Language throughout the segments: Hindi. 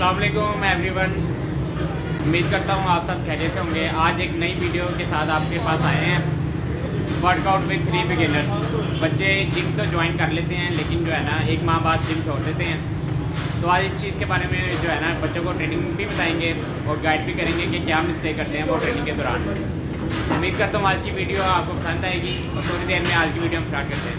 असलम एवरीवन उम्मीद करता हूँ आप सब खैरियत होंगे। आज एक नई वीडियो के साथ आपके पास आए हैं वर्कआउट विद थ्री बिगिनर्स बच्चे जिम तो ज्वाइन कर लेते हैं, लेकिन जो है ना, एक माह बाद जिम छोड़ देते हैं। तो आज इस चीज़ के बारे में जो है ना, बच्चों को ट्रेनिंग भी बताएँगे और गाइड भी करेंगे कि क्या मिस्टेक करते हैं वो ट्रेनिंग के दौरान। उम्मीद करता हूँ आज की वीडियो आपको पसंद आएगी और थोड़ी देर में आज की वीडियो हम स्टार्ट करते हैं।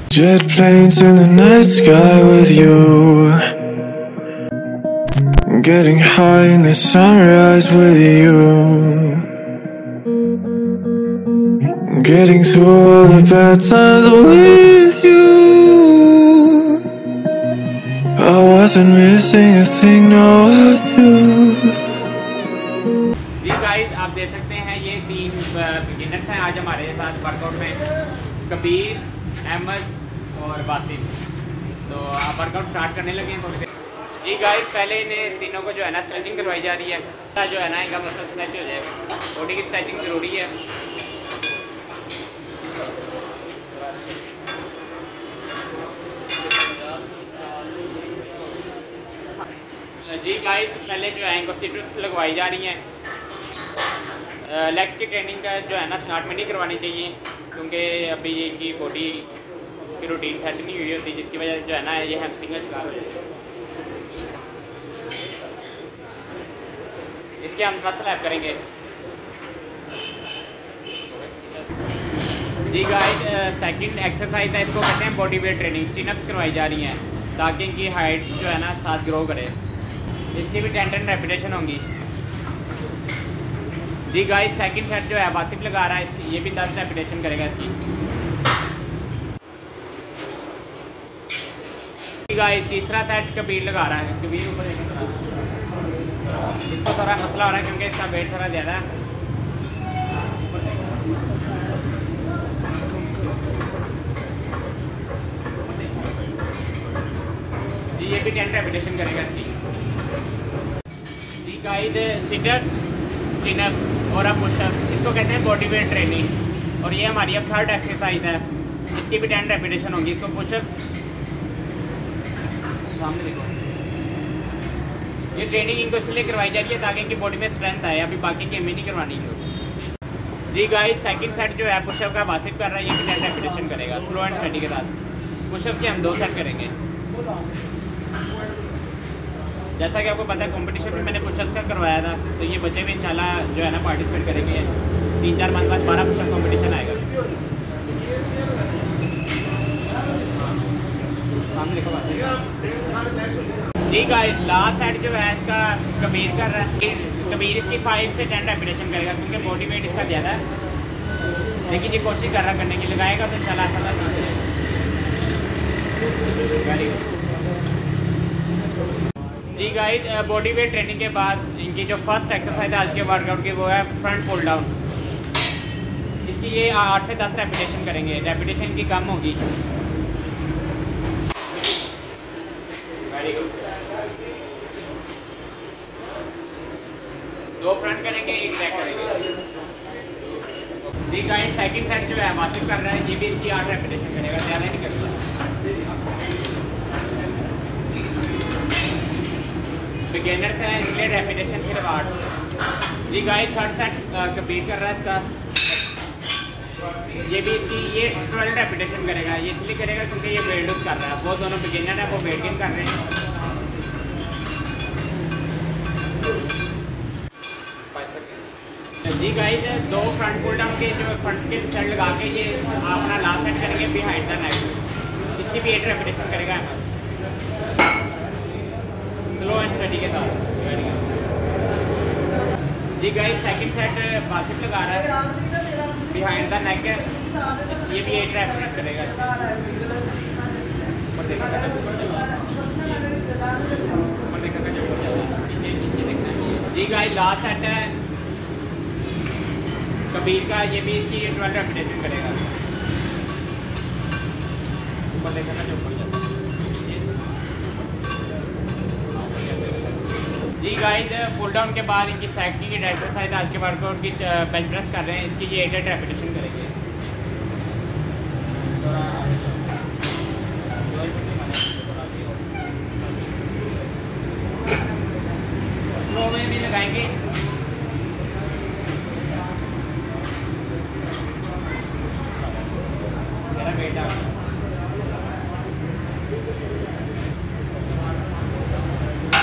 Jet planes in the night sky with you. Getting high in the sunrise with you. Getting through all the bad times with you. I wasn't missing a thing, no, I do. जी गाइस आप देख सकते हैं ये तीन बिगिनर्स हैं आज हमारे साथ वर्कआउट में कबीर अहमद और बासिम तो आप वर्कआउट स्टार्ट करने लगे हैं थोड़ी देर जी गाइस पहले इन्हें तीनों को जो है ना स्ट्रेचिंग करवाई जा रही है। जो है ना इनका मसल स्ट्रेच हो जाएगा। बॉडी की स्ट्रेचिंग ज़रूरी है। जी गाइस पहले जो है इनको सिट्रस लगवाई जा रही हैं। लेग्स की ट्रेनिंग का जो है ना स्टार्ट में नहीं करवानी चाहिए, क्योंकि अभी इनकी बॉडी की रूटीन सेट नहीं हुई होती, जिसकी वजह से जो है ना ये हैमस्ट्रिंग का शिकार हो जाए इसके हम मसल ऐप करेंगे? जी गाइड सेकंड एक्सरसाइज है, इसको कहते हैं बॉडी वेट ट्रेनिंग चिनअप्स करवाई जा रही हैं, ताकि इनकी हाइट जो है ना, साथ ग्रो करे। इसकी भी टेन रेपिटेशन होंगी। जी गाइस सेकंड सेट जो है वासिफ लगा रहा है, इसकी, ये भी दस रेपिटेशन करेगा इसकी। जी गाइस तीसरा सेट कबीर लगा रहा है, कबीर ऊपर इसको थोड़ा मसला हो रहा है क्योंकि इसका वेट थोड़ा ज़्यादा जी, ये भी टेन रेपिटेशन करेगा इसकी। जी गाइड सिटर चिनअप और अब पुशअप इसको कहते हैं बॉडी वेट ट्रेनिंग और ये हमारी अब थर्ड एक्सरसाइज है। इसकी भी टेन रेपिटेशन होगी। इसको पुशअप सामने देखो। ये ट्रेनिंग इनको इसलिए करवाई जा रही है ताकि इनकी बॉडी में स्ट्रेंथ आए। अभी बाकी गेमें नहीं करवानी है। जी गाइस सेकंड सेट जो है पुशअप का वासिफ कर रहा है, ये रेपिटेशन करेगा स्लो एंड स्टडी के साथ। पुशअप के हम दो सेट करेंगे। जैसा कि आपको पता है कंपटीशन में मैंने पुशअप का करवाया था तो ये बच्चे भी इंशाल्लाह जो है ना पार्टिसिपेट करेंगे। तीन, चार मंथ बाद बारह पुशअप कंपटीशन आएगा। सामने लिखा जी का लास्ट सेट जो है इसका कबीर कर रहा है। कबीर इसकी फाइव से टेन रेपिटेशन करेगा क्योंकि बॉडी वेट इसका ज़्यादा है। लेकिन ये कोशिश कर रहा करने की, लगाएगा तो चला था वेरी गुड जी गाइस बॉडी वेट ट्रेनिंग के बाद इनकी जो फ़र्स्ट एक्सरसाइज है आज के वर्कआउट की वो है फ्रंट पुल डाउन इसकी ये आठ से दस रेपिटेशन करेंगे। रेपिटेशन की कम होगी। वेरी गुड दो फ्रंट करेंगे, एक बैक करेंगे। जी गाइस सेकंड सेट जो है, वासिफ कर रहा है ये भी इसकी आठ रेपिटेशन करेगा ज़्यादा नहीं करता बिगेनर्स हैं, इसलिए रेपिटेशन सिर्फ़ आठ जी गाय थर्ड सेट कम्पीट कर रहा है इसका। ये भी इसकी, ये ट्वेल्व रेपिटेशन करेगा, ये इसलिए करेगा क्योंकि ये लूज कर रहा है। वो दोनों बिगेनर है, वो गेन कर रहे हैं। जी गाइस दो फ्रंट डाउन के जो फ्रंट के सेट लगा के ये अपना लास्ट सेट करेंगे बिहाइंड द नेक इसकी भी एट रेपिटेशन करेगा स्लो एंड स्टडी के साथ। जी गाइस सेकंड सेट बासिफ लगा रहा है। बिहाइंड द नेक ये भी एट रेपिटेशन करेगा। ऊपर देखा ऊपर देखा जी गाइस लास्ट सेट है। कबीर का, ये भी इसकी ट्वेल्व रेपिटेशन करेगा। ऊपर देखा था, जो ऊपर जाता जी गाइस पुल डाउन के बाद इनकी साइकिल की एक्सरसाइज आज के वर्कआउट की बेंच प्रेस कर रहे हैं, इसकी ये एट रेपिटेशन करेंगे। आधा वेट डाउन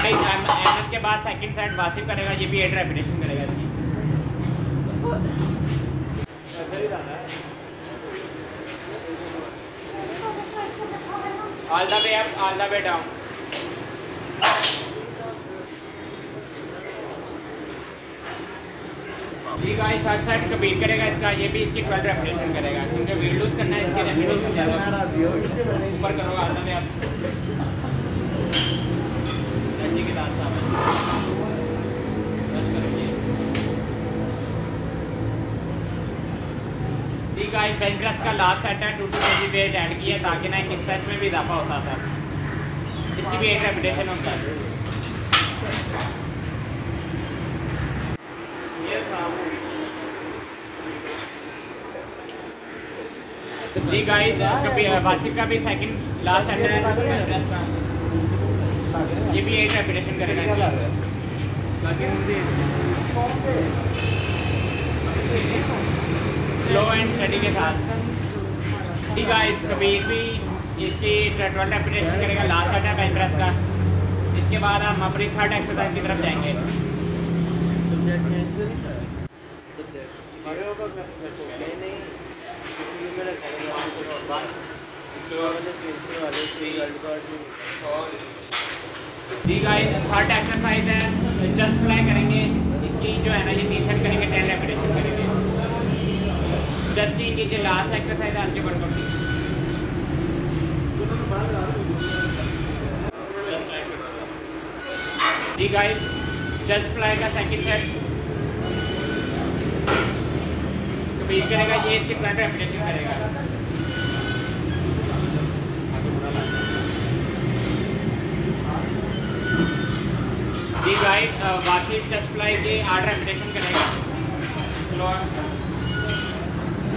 अहमद के बाद सेकंड सेट वासिफ करेगा ये भी एट रेपिटेशन करेगा इसकी। All the way up all the way down ji guys third set Kabir करेगा इसका ये भी इसकी 12 रेपिटेशन करेगा। क्योंकि वेट लूज करना है इसकी रेपिटेशन ऊपर करो ऑल द वे अप जी के का लास्ट सेट है two two K G weight add किया ताकि ना एक स्ट्रेच में भी इजाफा होता था इसकी भी एक रेपिटेशन होता है। जी गाइस कभी, वासिफ का भी सेकंड लास्ट सेट है ये भी एट रेपिटेशन करेगा। स्लो एंड स्टडी के साथ। ठीक है इस कबीर भी इसकी ट्वेल्व रेपिटेशन करेगा लास्ट सेट बेंच प्रेस का। इसके बाद हम अपनी थर्ड एक्सरसाइज की तरफ़ जाएँगे। जी गाइस थर्ड एक्सरसाइज है जस्ट फ्लाई करेंगे। इसकी जो है ना ये तीन करेंगे टेन रेपिटेशन करेंगे। जस्ट की कीजिए लास्ट एक्सरसाइज है आपके वर्कआउट की। जी गाइस जस्ट फ्लाई का सेकंड सेट कबीर करेगा, ये इसकी फ्रंट रेपिटेशन करेगा। फ्लाई के रेपिटेशन करेगा। स्लो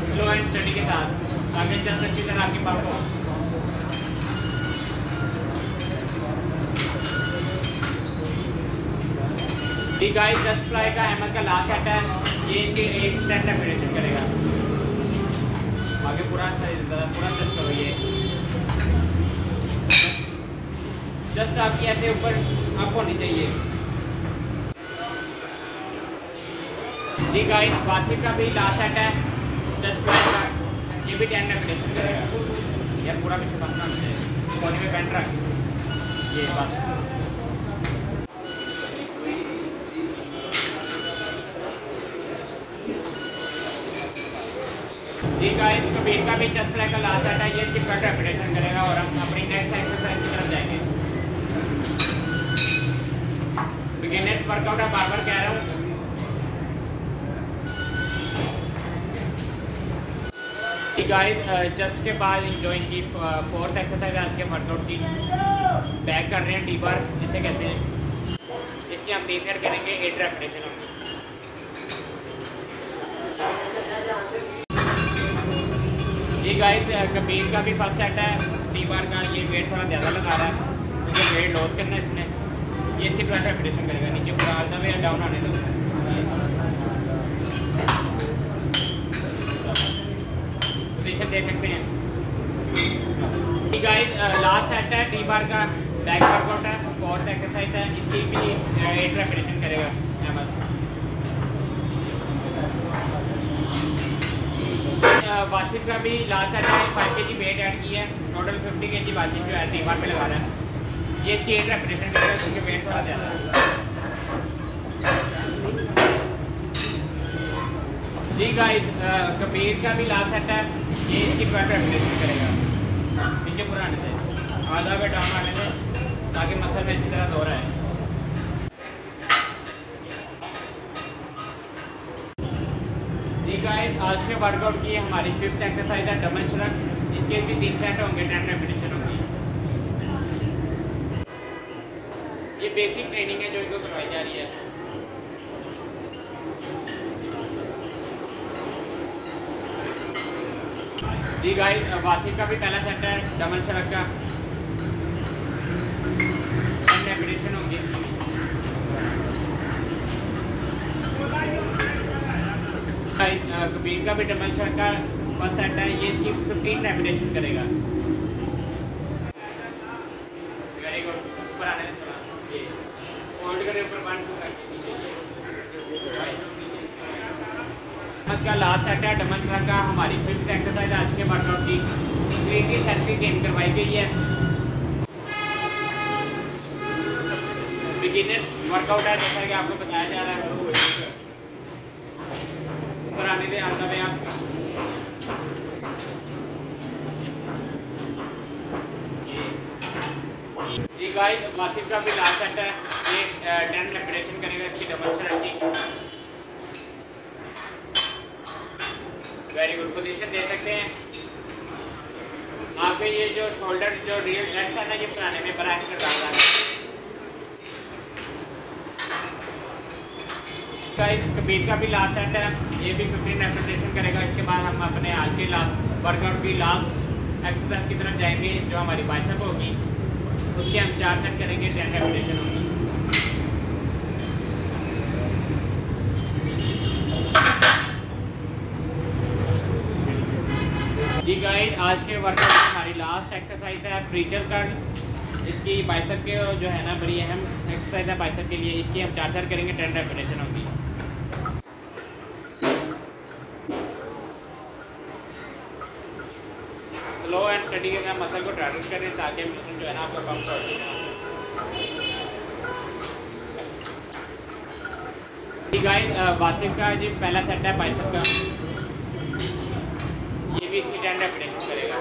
स्लो एंड स्टडी के साथ। आगे चल तरह आपके गाइड चेस्ट फ्लाई का अहमद का लास्ट सेट है। ये इनके एक रेपिटेशन करेगा। आगे पूरा पूरा ये। जस्ट आपकी ऐसे ऊपर अप होनी चाहिए। जी गाइस वासिफ का भी लास्ट सेट है। जस्ट फ्लाई का ये भी टेन रेपिटेशन करेगा यार, पूरा पीछे बंद ना मुझे कोने में बैंड रख। ये बस। जी गाइस कबीर का भी चेस्ट फ्लाई का लास्ट सेट है। ये इसकी फ्रंट रेपिटेशन करेगा और हम अपनी नेक्स्ट एक्सरसाइज की तरफ़ जाएँगे। बिगिनर्स वर्कआउट है, बार बार कह रहा हूँ। गाइस जस्ट के बाद जॉइन की फोर्थ एक्सरसाइज आज के वर्कआउट की बैक कर रहे हैं बार जिसे कहते हैं। इसकी हम तीन करेंगे एट रेपिटेशन होंगी जी गाइस कबीर का भी फ़र्स्ट सेट है बार का ये वेट थोड़ा ज़्यादा लगा रहा है, क्योंकि वेट लॉस करना है इसने। ये इसकी ट्वेल्थ रेपिटेशन करेगा, नीचे पूरा आधा वे डाउन आने दो पोजीशन दे सकते हैं गाइस लास्ट सेट है टी बार का बैक वर्कआउट है फोर्थ एक्सरसाइज है इसकी भी एट रेपिटेशन करेगा वासिफ का भी लास्ट सेट है फाइव के जी वेट ऐड की है टोटल फिफ्टी के जी वासिफ जो है बार में लगा रहा है ये इसकी एट रेपिटेशन करेगा क्योंकि वेट थोड़ा ज़्यादा है जी गाइस कबीर का भी लास्ट सेट है। इसकी करेगा पूरा से आधा ताकि मसल में अच्छी तरह है जी गाइस आज के वर्कआउट की हमारी फिफ्थ एक्सरसाइज है डबल शरक इसके भी तीन सेट होंगे टेन रेपिटेशन होंगी। ये बेसिक ट्रेनिंग है जो इनको करवाई जा रही है। जी गाइस वासिफ का भी पहला सेट है डबल शरक का। कबीर का भी डबल शरक का फ़र्स्ट सेट है, ये इसकी फिफ्टीन रेपिटेशन करेगा। ऊपर आने ये करें ऊपर करके नीचे का लास्ट सेट है डबल सर का, हमारी फिफ्थ एक्सरसाइज आज के वर्कआउट की। डी सेल्फी गेम करवाई गई है। बिगिनर्स वर्कआउट है, जैसा कि आपको बताया जा रहा है। ऊपर आने दे, आता है आप। जी गाइस वासिफ का भी लास्ट सेट है। ये टेन रेपिटेशन करेगा इसकी डबल शर्ट की। वेरी गुड पोजीशन दे सकते हैं। आपके ये जो शोल्डर जो रियल लेट्स है ना, ये बनाने में बड़ा कर रहा है। गाइस कबीर का भी लास्ट सेट है। ये भी 15 रेपिटेशन करेगा। इसके बाद हम अपने आज के लास्ट वर्कआउट की लास्ट एक्सरसाइज की तरफ़ जाएँगे, जो हमारी बाइसअप होगी। उसके हम चार सेट करेंगे टेन रेपिटेशन होगी। जी गाइस आज के वर्कआउट में हमारी लास्ट एक्सरसाइज है फ्रीचर कर्ल इसकी बाइसेप के जो है ना, बड़ी अहम एक्सरसाइज है बाइसेप के लिए। इसकी हम चार सेट करेंगे टेन रेपिटेशन होगी। स्लो एंड स्टडी के मसल को टारगेट करें, ताकि मसल जो है ना, आपका पंप हो गाइस वासिफ का जी पहला सेट है बाइसेप का ये भी इसकी टेन रेपिटेशन करेगा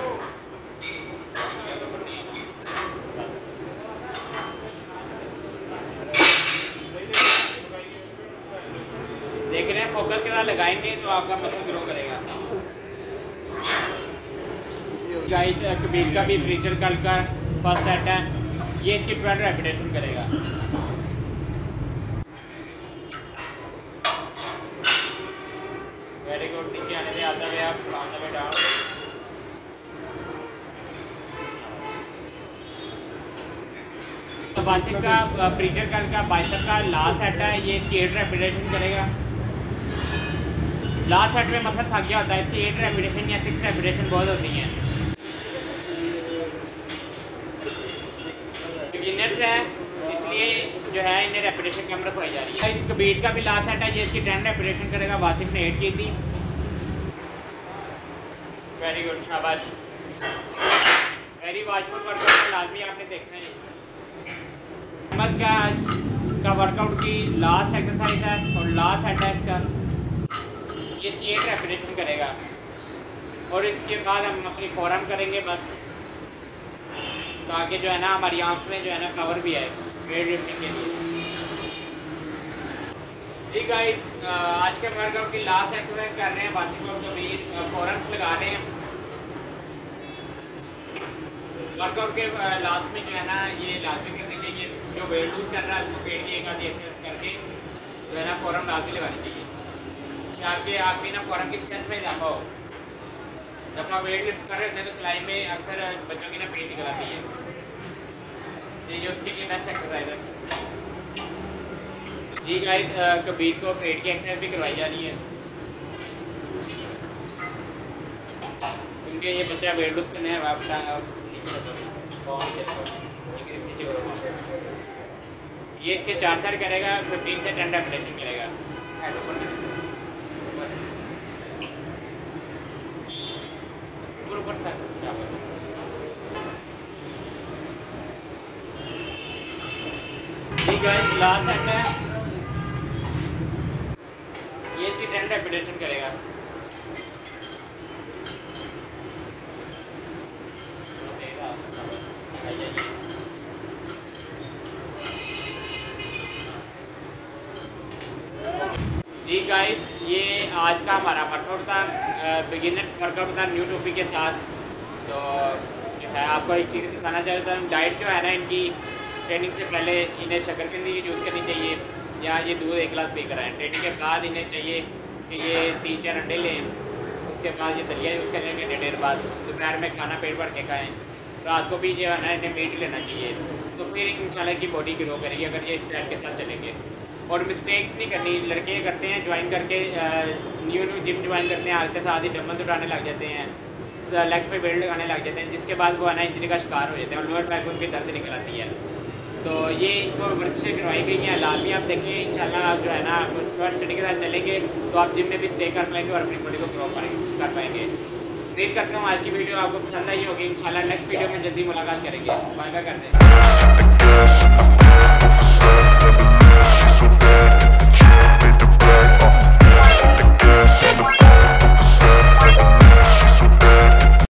देख रहे हैं फोकस के साथ लगाएँगे तो आपका मसल ग्रो करेगा गाइस का भी ब्रीचर कल का फ़र्स्ट सेट है। ये इसकी ट्वेल्व रेपिटेशन करेगा। वेरी गुड नीचे आने आता है आप ऑन द तो का ब्रीचर कल का बाइसेप का लास्ट सेट है, ये इसकी एट रेपिटेशन करेगा। लास्ट सेट में मसल थक गया होता है, इसकी एट रेपिटेशन या सिक्स रेपिटेशन बहुत होती हैं। बिगिनर्स है, इसलिए जो है इन्हें रेपिटेशन कम रखवाई जा रही है। इस कबीर का भी लास्ट सेट है, ये इसकी टेन रेपिटेशन करेगा, वासिफ ने एट की थी। वेरी गुड शाबाश। वेरी वाचफुल वर्कआउट लाजमी आपने देखना है का आज का वर्कआउट की लास्ट एक्सरसाइज है, और लास्ट सेट है इसका। इसकी एट रेपिटेशन करेगा। और इसके बाद हम अपनी फॉरम करेंगे, बस। ताकि जो है ना हमारी आँख में जो है ना कवर भी आए वेट लिफ्टिंग के लिए। जी गाइस आज के वर्कआउट की लास्ट एक्सरसाइज कर रहे हैं बास्केटबॉल को भी फॉरम्स लगा रहे हैं। वर्कआउट के लास्ट में जो है ना ये लाजमी करने लिए जो वेट लूज कर रहा है, उसको पेट की एक आधी एक्सरसाइज करके जो है ना फॉरम लाजमी लगानी चाहिए। कि आपके आँख ना फॉरम की स्ट्रेंथ में इजाफा हो। जब आप वेट लिफ्ट कर रहे होते हैं तो सिलाई में अक्सर बच्चों की ना पेट निकल आती है। जी गाइस कबीर को पेट की एक्सरसाइज भी करवाई जा रही है। क्योंकि ये बच्चा वेट लूज करने है। आप नीचे करो ये इसके चार साल करेगा फिफ्टीन से टेन रेपिटेशन करेगा ऊपर ऊपर सर गाइस लास्ट सेट है। ये इसकी टेन रेपिटेशन करेगा। जी गाइस ये आज का हमारा वर्कआउट था। बिगिनर्स वर्कआउट था न्यू टॉपिक के साथ। तो जो है, आपको एक चीज़ दिखाना चाहता हूँ। डाइट जो है ना, इनकी ट्रेनिंग से पहले इन्हें शक्करकंदी की यूज़ करनी चाहिए, या ये दूध एक गिलास पी कराएँ ट्रेनिंग के बाद इन्हें चाहिए कि ये तीन चार अंडे लें, उसके बाद ये दलिया यूज़ करेंगे घंटे देर बाद दोपहर में खाना पेट भर के खाएँ। रात को भी जो है ना इन्हें मीट लेना चाहिए। तो फिर इंशाल्लाह की बॉडी ग्रो करेगी, अगर ये डाइट के साथ चलेंगे। और मिस्टेक्स नहीं करनी, लड़के करते हैं ज्वाइन करके न्यू न्यू जिम ज्वाइन करते हैं आते साथ ही डम्बल उठाने लग जाते हैं लेग्स पे बेल्ट लगाने लग जाते हैं, जिसके बाद वो है ना इंजरी का शिकार हो जाते हैं, और लोअर बैक उनकी दर्द निकल आती है। तो ये इनको वर्जिशें करवाई गई हैं लाजमी आप देखिए, इंशाल्लाह आप जो है ना स्मार्ट स्टडी के साथ चलेंगे तो आप जिम में भी स्टे कर पाएँगे और अपनी बॉडी को ग्रो कर पाएँगे। देख करते हूँ आज की वीडियो आपको पसंद आई होगी, इंशाल्लाह नेक्स्ट वीडियो में जल्दी मुलाकात करेंगे। बाय बाय कर दें